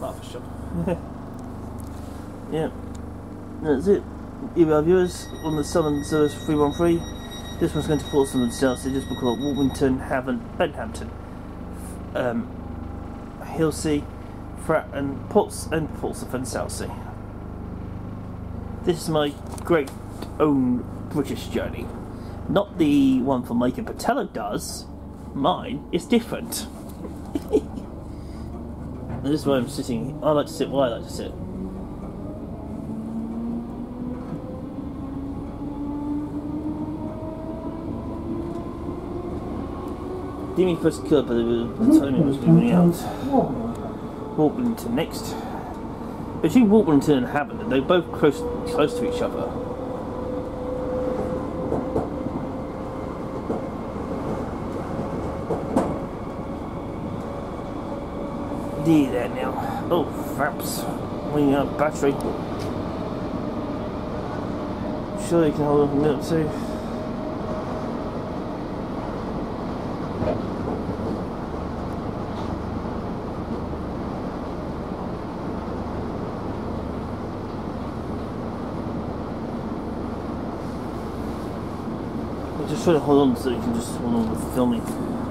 barber shop. Yeah. That's it. Our viewers on the Southern Service 313. This one's going to Portsmouth and Southsea, just because Warblington, Havant, Bedhampton, um, Hilsea, Fratton, Ports, and Portsmouth and Southsea. This is my great own British journey. Not the one for and Portillo does. Mine is different. this is why I'm sitting. I like to sit where I like to sit. Didn't first kill, but the timing was moving out. Warblington next. Between Warblington and Havant, they're both close close to each other. Near that now. Oh, fraps. Winging up uh, battery. Sure you can hold on a minute two. I'm just try to hold on so you can just hold on with filming.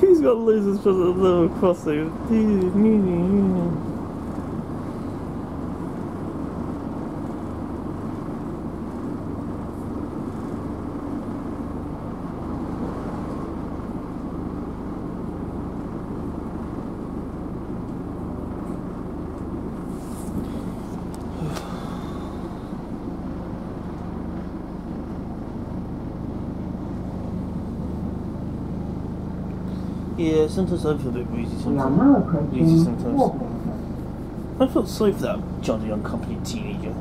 He's got losers for the little crossing. Yeah, sometimes I feel a bit wheezy sometimes. Wheezy sometimes. I felt sorry for that Johnny Unaccompanied teenager.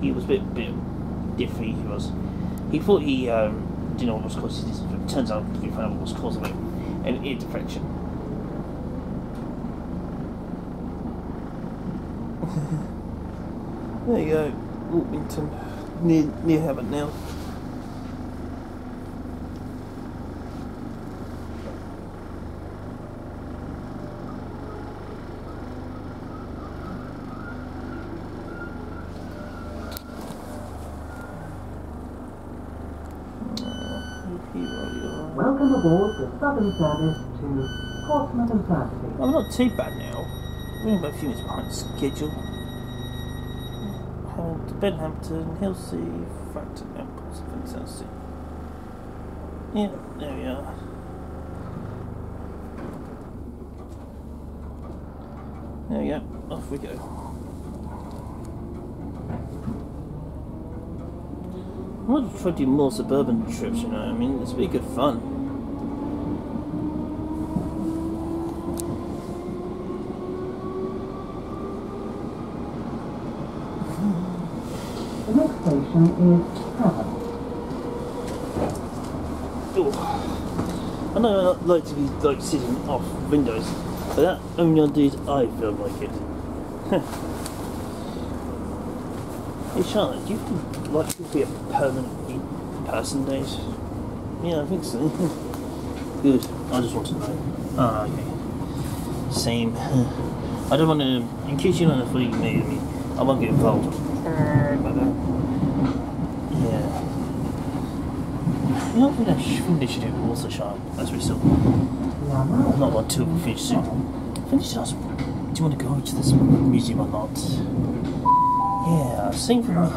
He was a bit, bit diffy. He was. He thought he um, didn't know what was causing this, but it turns out we found out what was causing it, an ear defection. there you go, Warblington, near near Havant now. Welcome aboard the Southern Service to Portsmouth and Southsea. I'm not too bad now. We're about a few minutes behind schedule. Hamilton, Bedhampton, Hilsea, Frampton, and Portsmouth and Southsea. Yeah, there we are. There we go. Off we go. Want to try to do more suburban trips, you know. I mean, it's pretty good fun. The next station is Havant. I know I don't like to be like sitting off windows, but that only on days I feel like it. hey Charlotte, do you think like to be a permanent person days? Yeah, I think so. Good. I just want to know. Ah, okay. Same. I don't want to. In case you don't know fully me, I mean, I won't get involved. Yeah. You know, think I should, think they should do also we saw. We are now Not one two will finish soon. Finish us. Do you want to go to this museum or not? Yeah, same for me.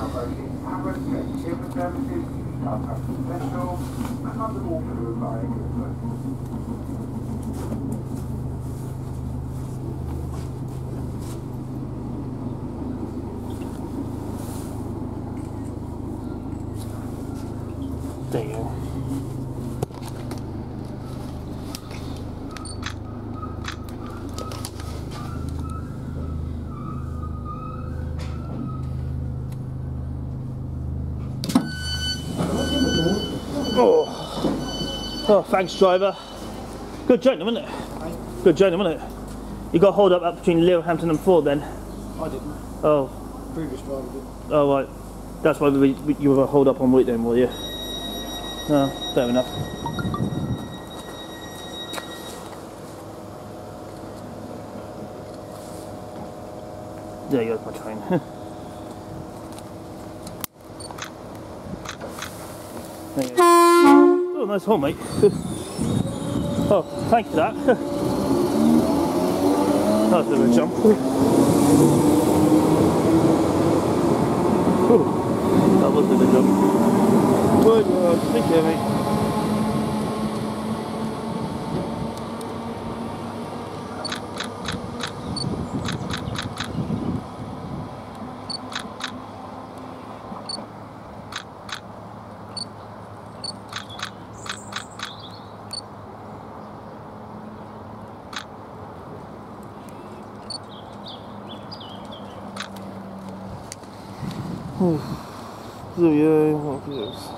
Oh. oh, thanks, driver. Good journey, wasn't it? Good journey, wasn't it? You got hold up, up between Littlehampton and Ford then? I didn't. Oh, Previous driver did. oh right. That's why we, we, you were a hold up on work then, will you? No, fair enough. There goes my train. there you go. Nice hole, mate. oh, thank you for that. that was a bit jump. Ooh, that was a a jump. Good, uh, thank you, mate. So yeah, what else?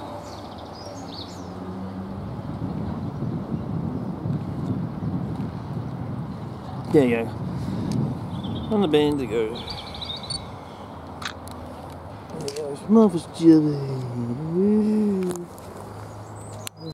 There you go. On the bend to go. There goes Marvel's jelly.